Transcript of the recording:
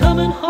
coming home.